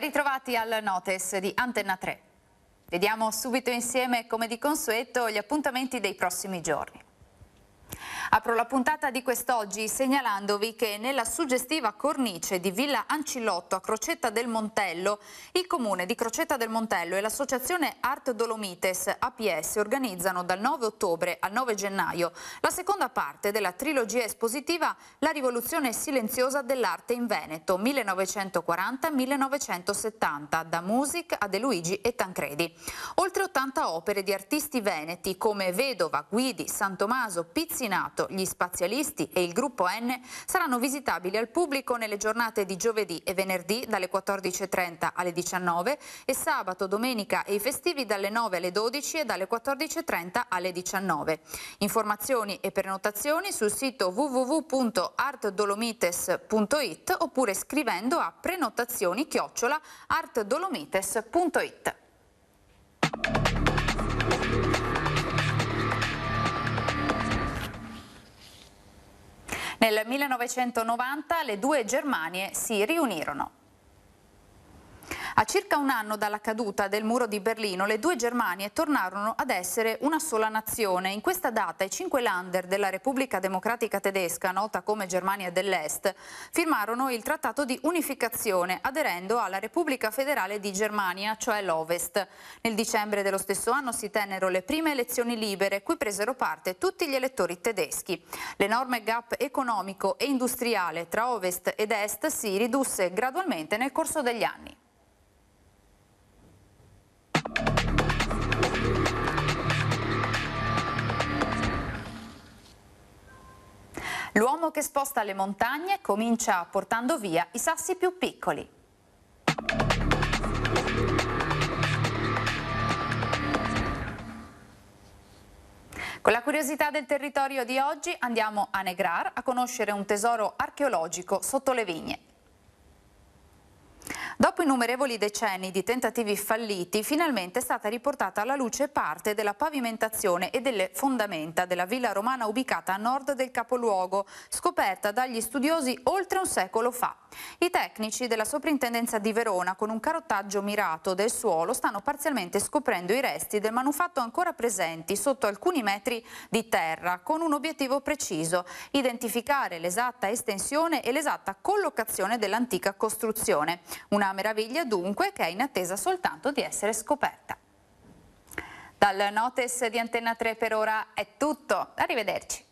ritrovati al Notes di Antenna 3. Vediamo subito insieme, come di consueto, gli appuntamenti dei prossimi giorni. Apro la puntata di quest'oggi segnalandovi che nella suggestiva cornice di Villa Ancillotto a Crocetta del Montello, il comune di Crocetta del Montello e l'associazione Art Dolomites APS organizzano dal 9 ottobre al 9 gennaio la seconda parte della trilogia espositiva La rivoluzione silenziosa dell'arte in Veneto 1940-1970 da Music a De Luigi e Tancredi. Oltre 80 opere di artisti veneti come Vedova, Guidi, San Tommaso, Pizzinato, gli spazialisti e il gruppo N saranno visitabili al pubblico nelle giornate di giovedì e venerdì dalle 14.30 alle 19 e sabato, domenica e i festivi dalle 9 alle 12 e dalle 14.30 alle 19. Informazioni e prenotazioni sul sito www.artdolomites.it oppure scrivendo a prenotazioni chiocciola artdolomites.it. Nel 1990 le due Germanie si riunirono. A circa un anno dalla caduta del muro di Berlino, le due Germanie tornarono ad essere una sola nazione. In questa data i cinque lander della Repubblica Democratica Tedesca, nota come Germania dell'Est, firmarono il trattato di unificazione aderendo alla Repubblica Federale di Germania, cioè l'Ovest. Nel dicembre dello stesso anno si tennero le prime elezioni libere, cui presero parte tutti gli elettori tedeschi. L'enorme gap economico e industriale tra Ovest ed Est si ridusse gradualmente nel corso degli anni. L'uomo che sposta le montagne comincia portando via i sassi più piccoli. Con la curiosità del territorio di oggi andiamo a Negrar a conoscere un tesoro archeologico sotto le vigne. Innumerevoli decenni di tentativi falliti, finalmente è stata riportata alla luce parte della pavimentazione e delle fondamenta della villa romana ubicata a nord del capoluogo, scoperta dagli studiosi oltre un secolo fa. I tecnici della soprintendenza di Verona, con un carottaggio mirato del suolo, stanno parzialmente scoprendo i resti del manufatto ancora presenti sotto alcuni metri di terra, con un obiettivo preciso, identificare l'esatta estensione e l'esatta collocazione dell'antica costruzione. Una meraviglia dunque che è in attesa soltanto di essere scoperta. Dal Notes di Antenna 3 per ora è tutto, arrivederci.